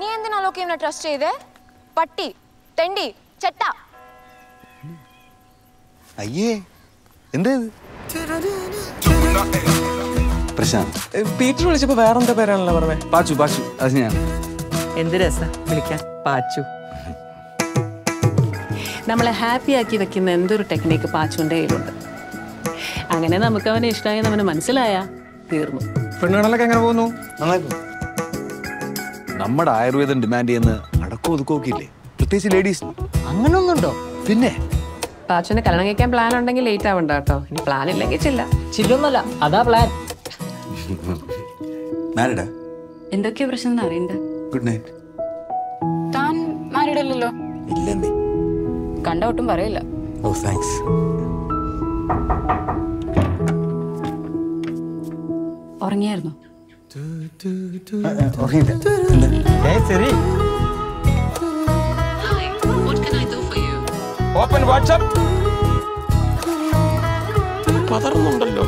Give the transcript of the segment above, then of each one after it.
നീ എന്തിനാ ലോക്കി ഇവനെ ട്രസ്റ്റ് ചെയ്തേ? പട്ടി തെണ്ടി ചെട്ട. അയ്യേ എന്താ പ്രശാന്ത്. പീറ്റർ വിളിച്ചപ്പോ വേറെന്താ പേരാണല്ലോ പറഞ്ഞേ? പാച്ചു പാച്ചു അത് ഞാൻ. എന്ത് രസ വിളിക്കാൻ? പാച്ചു. നമ്മളെ ഹാപ്പി ആക്കി വെക്കുന്ന എന്തൊരു ടെക്നിക്ക് പാച്ചുവിന്റെ കയ്യിലുണ്ട്? അങ്ങനെ നമുക്ക് അവനെ ഇഷ്ടമായി അവന് മനസ്സിലായാ തീർന്നു. പെണ്ണുകളൊക്കെ എങ്ങനെ പോകുന്നു? നന്നായി. നമ്മുടെ ആയുർവേദം ഡിമാൻഡ് ചെയ്യുന്ന അടക്കം ഒതുക്കോക്കില്ലേ ഇല്ലേ പ്രത്യേകിച്ച് ലേഡീസ് അങ്ങനൊന്നുണ്ടോ? പിന്നെ? പാച്ചുവിന് കല്യാണം കഴിക്കാൻ പ്ലാൻ ഉണ്ടെങ്കിൽ ലേറ്റ് ആവണ്ട കേട്ടോ. ഇനി പ്ലാൻ ഇല്ലെങ്കിൽ ചില്ല. ചില്ലൊന്നുമല്ല അതാ പ്ലാൻ മാരിഡാ. എന്തൊക്കെയാ പ്രശ്നം അറിയണ്ട. ഗുഡ് നൈറ്റ് താൻ മാരിടല്ലോ ഇല്ലെന്നേ. കണ്ട ഒട്ടും പറയില്ല. Oh thanks ഉറങ്ങിയായിരുന്നു? ശരി ഓപ്പൺ വാട്സ്ആപ്പ് പതറുന്നുണ്ടല്ലോ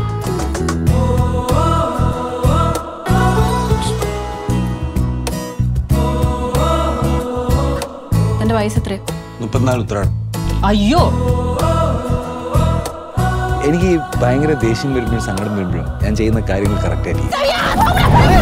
തന്റെ വയസ്സ് എത്രയോ മുപ്പത്തിനാല് ഉത്തരാടം അയ്യോ എനിക്ക് ഭയങ്കര ദേഷ്യം വരുമ്പോഴും സങ്കടം വരുമ്പോഴും ഞാൻ ചെയ്യുന്ന കാര്യങ്ങൾ കറക്റ്റ് ആയിരിക്കും.